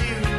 you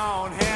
on. Hey.